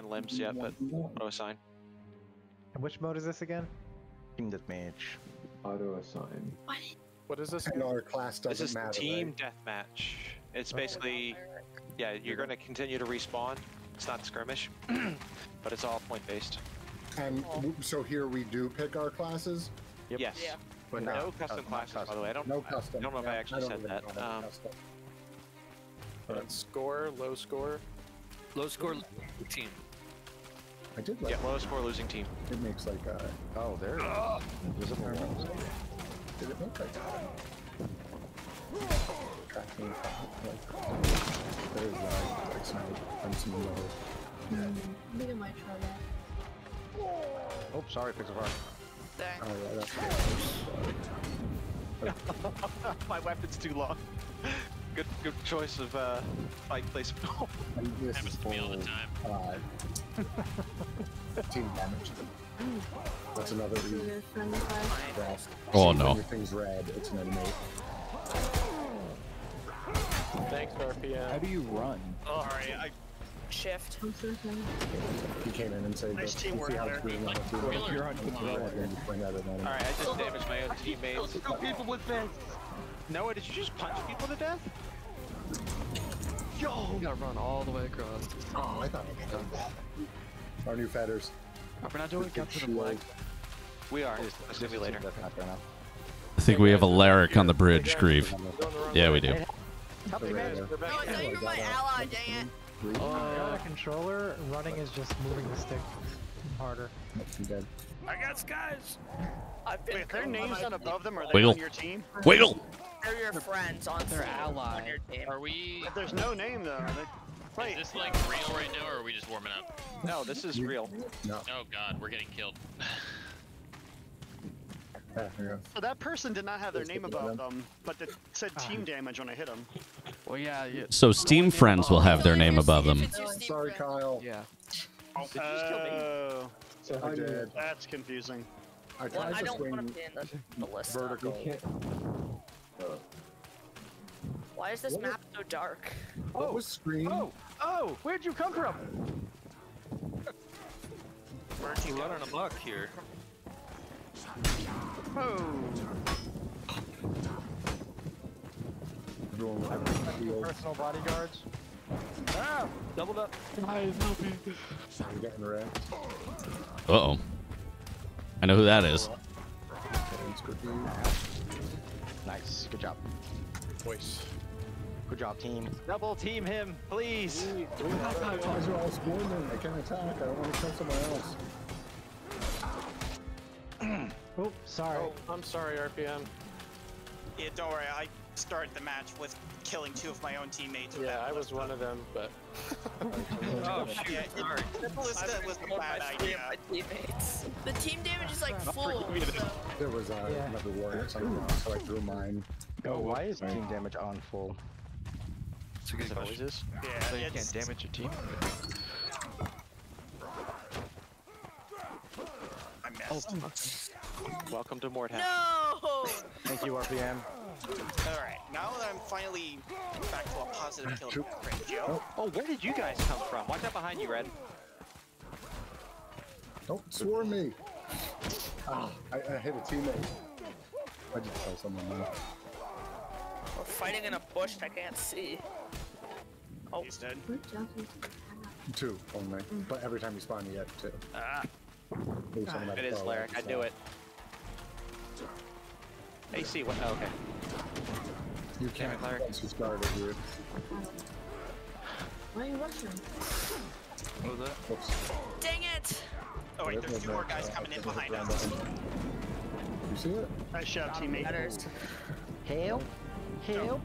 assign limbs yet, but auto assign. And which mode is this again? Team deathmatch. Auto assign. What? What is this? And our class This doesn't this is matter. team right? deathmatch. It's basically, yeah, you're gonna continue to respawn. It's not skirmish, but it's all point based. And so here we do pick our classes, Yep. Yes. Yeah. but No not, custom not classes, by the way. I don't. no I- custom. I don't know if I actually don't said even that. Um. Score, low score. Low score team. I did like Yeah, lowest score losing team. it makes like a Oh, there it is. Invisible walls. did it make like tracking like there's uh, like some I'm some of those. Hmm, I think I might try that. Oh, sorry, Pixel Fire. Dang. Oh yeah, that's My weapon's too long. Good, good choice of uh, fight place. and this Happens to me all the full, time. Uh, team damage. That's another reason. your friendly fire. Frost. Oh, no. When your thing's red, it's an enemy. Thanks, RPM. How do you run? Sorry, I shift. I'm sorry. He came in and said, Nice "Look, you teamwork see how there. it's the Like, You're on It's control. red, and you point at. All right, I just damaged my own teammates. Two people with fists. Noah, did you just punch people to death? Yo! You gotta run all the way across. Oh, I thought it was done. Our new fetters. We're not doing it to the flag. We are. This A is simulator. team deathmatch right now. I think we have a Larrick on the bridge, Grieve. Yeah, we do. The radar. No, I thought you were my ally, dang it. Three. I got a controller. Running is just moving the stick harder. I'm dead. I got skies. I've Wait, their names my- not above them? Are they Wiggle. on your team? Wiggle! They're your friends on They're on allies. your team. Are we? If there's no name though, are they... Wait, Is this like real right now, or are we just warming up? No, this is real. No. Oh God, we're getting killed. Ah, we go. so that person did not have their Let's name above them. them, but it said team damage when I hit them. Well, yeah, yeah. So Steam friends will have their name above them. It's Sorry. Kyle. Yeah. Did you just kill me? Oh, I did. that's confusing. I Well, tried I to don't want swing to be in the, the list. vertical. Why is this What? map so dark? What was screen? Oh, oh, where'd you come from? We're running amok here. Oh, Everyone with their shield. Personal bodyguards. Ah, doubled up. I'm getting wrecked. Uh oh. I know who that is. Thanks, cookie. Nice, good job. Voice. Good job, team. Double team him, please. Guys are all swarming. I can't attack. I don't want to kill someone else. Oh, sorry. Oh, I'm sorry, RPM. yeah, don't worry. I started the match with killing two of my own teammates. Yeah, I was one of them, but Oh shoot, Yeah, sorry. It was, that was a bad idea. my teammates. The team damage is like full. So There was uh, Yeah. another warrior something so I threw mine. Oh, why is team damage on full? It's a good It question. is. Yeah, So you it's- can't damage your team. I missed. Welcome to Mordhau. no. Thank you, RPM. Alright, now that I'm finally back to a positive kill ratio, Oh, where did you guys come from? Watch out behind you, Red. Don't swarm me. Ah, I, I hit a teammate. I just killed someone now. We're fighting in a bush that I can't see. Oh, he's dead. Two only. But every time you spawn, you get two. Ah, Leave someone at it a is throw, Larrick. I so- knew it. AC, what? Oh, okay. You Damn can't it, Larrick. once you started, dude. Why are you rushing? What was that? Whoops. dang it! Oh wait, There's there's two more guys uh, coming in behind us. button. You see it? Nice job, teammate. Matters. Help! Help!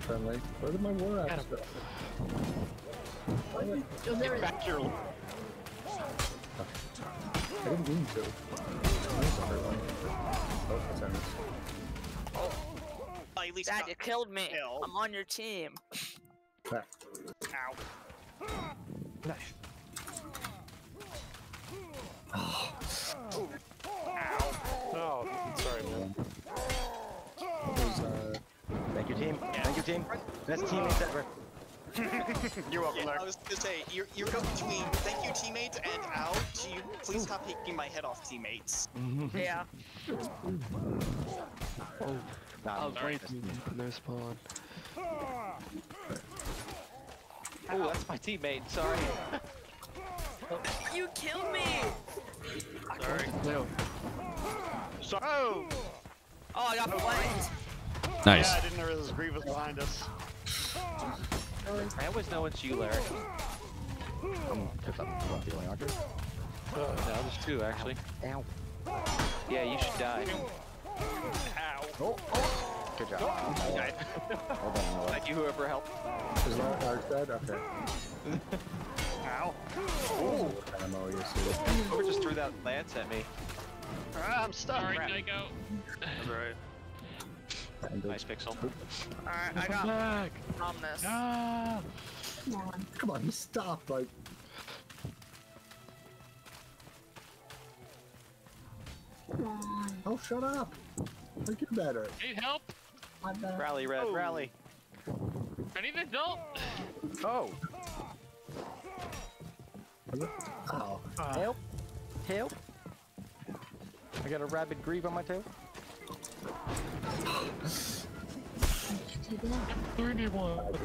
Friendly. Where did my war axe go? Oh, there it is. Back your. I didn't mean to. Nice, everyone. Oh, that's enemies. I at least Dad, got you killed me. kill. I'm on your team. Ow. Nice. oh, sorry, man. there's, uh, Thank you, team. Thank you, team. Best teammates ever. You're welcome, Yeah, Larry. I was gonna say, you're, you're go between thank you teammates, and ow, do you please stop taking my head off, teammates. Yeah. I was waiting for their spawn. Oh, that's my teammate. Sorry. You killed me! Sorry. No. So oh! Oh, I got flanked. Nice. Yeah, I didn't realize Grievous behind us. I always know it's you, Larry. I'm pissed off. I'm feeling awkward. No, there's two actually. Ow. Yeah, you should die. Ow. Good job. Okay. Hold on. hold on. Thank you, whoever helped. Is that Lark dead? Okay. Ow. Ooh. Ammo, you see. Whoever just threw that lance at me. Ah, I'm stuck. Sorry, crap. Tycho. Right. And Nice pixel. Alright, I got Back. Omnis. Ah. Come on. Come on, stop. Like, oh, shut up. Make it better. Need help? Rally, red, Oh. rally. I need adult. Oh. Oh. Help. Help. I got a rabid grieve on my tail. Take it out.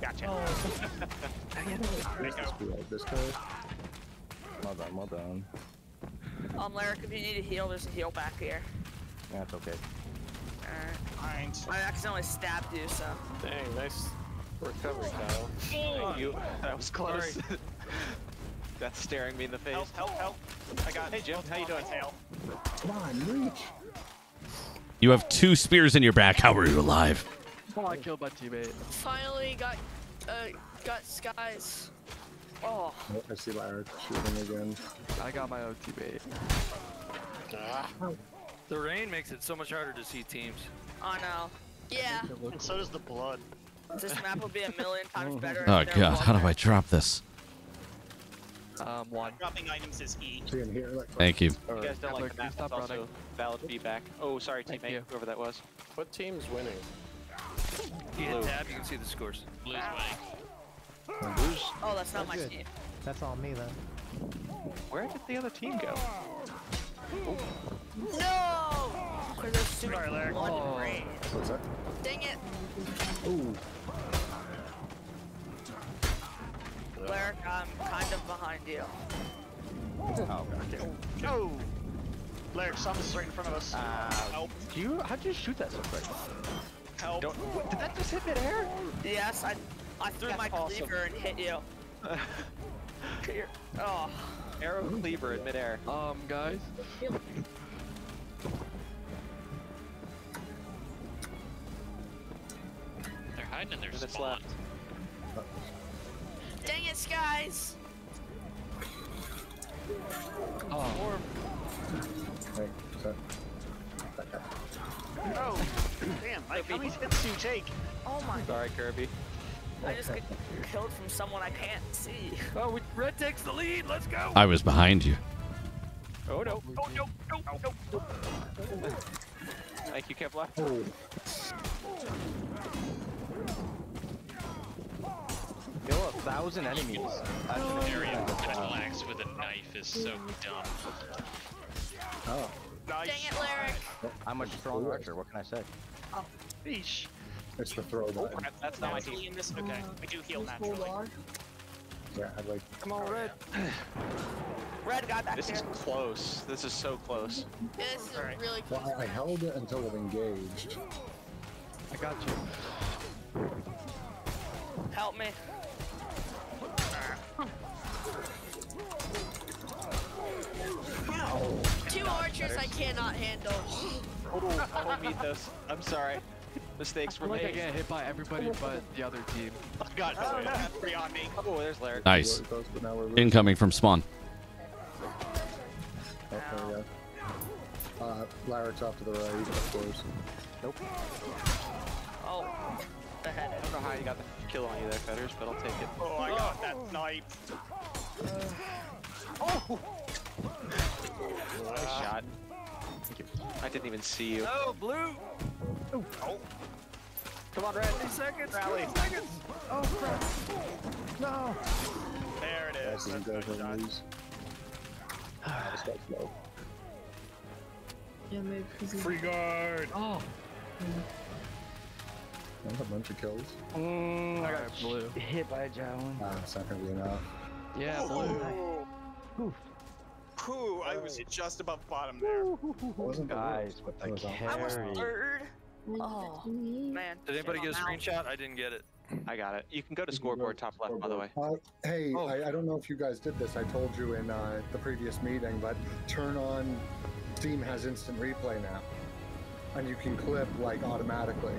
Gotcha. Let's just this guy. Well done. Well done. Um, Lyric, if you need a heal, there's a heal back here. That's okay. Alright. I accidentally stabbed you, so. Dang, nice recovery, Kyle. Thank you. That was close. That's staring me in the face. Help, help, help. I got Hey, Jim, how you doing? Tail. Come on, reach. You have two spears in your back. How are you alive? Oh, I killed my teammate. Finally got, uh, got skies. Oh, I see Lark shooting again. I got my own teammate. Ah, The rain makes it so much harder to see teams. I know. Yeah, and so does the blood. this map would be a million times better. Oh god, how do. I drop this? Um, one. Dropping items is E. See in here, like, Thank you. You guys don't like Look, the map. stop That's also running. valid feedback. Oh, sorry, Thank teammate. you. Whoever that was. What team's winning? You hit tab, you can see the scores. Blue's winning. Oh, that's not my Good. team. That's all me then. Where did the other team go? No! Because Sorry, Lyric. blood Oh. and rain. what's that? Dang it, Ooh. Lyric, I'm kind of behind you. Oh, okay. Oh! Larry, Samus is right in front of us. Uh, Do you? How'd you shoot that so quick? Help. don't. What, did that just hit midair? Yes, I, I threw That's my awesome. cleaver and hit you. Here. Oh, Arrow cleaver in midair. Um, guys. They're hiding in their Minutes spawn. left. dang it, skies! Oh. Hey, so, Oh! Damn, Mike, how many hits do you take? Oh my, Sorry, Kirby. I just get killed from someone I can't see. Oh, we, red takes the lead. Let's go. I was behind you. Oh no. Oh, no, no, no. Thank you, Kevlar. oh, Kill a thousand enemies. Area relax with a knife is so dumb. oh. Nice. Dang it, Lyric! I'm a strong archer. What can I say? Oh. Eesh. It's the throw button. Oh, crap, that's not my team. this? Okay, I do heal naturally. Yeah, I like. Come on, Red. Oh, Red got back This here. is close. This is so close. This is Alright. really Well, close. I, I held it until it engaged. I got you. Help me. Two archers I cannot handle. Oh, I don't need this. I'm sorry. Mistakes I were feel like I get hit by everybody but the other team. I got no, three on me. Oh, there's Larry. Nice. Really close, but now we're losing. Incoming from spawn. Oh, there we go. Uh, Larry's off to the right, of course. Nope. Oh, the head. I don't know how you got the kill on you there, Fetters, but I'll take it. Oh, I got that knife. Nice shot. I didn't even see you. Oh, blue. Oh. Come on, Red. 30 seconds. Rally. 30 seconds. Oh, crap. No! There it That's is. you That's guys good are shot. lose. Let's slow. Yeah, maybe Free guard. Oh, That's a bunch of kills. Mm, I got Alright, blue. hit by a javelin. Ah, it's not gonna be enough. yeah, blue. Ooh. Ooh, I was just above bottom there. Wasn't Guys, worst, with but the it was I was third. Oh. Man. Did anybody get a screenshot? I didn't get it. I got it. You can go to You can go scoreboard top left, by the way. Uh, hey, Oh. I, I don't know if you guys did this. I told you in uh, the previous meeting, but turn on Steam has instant replay now, and you can clip like automatically.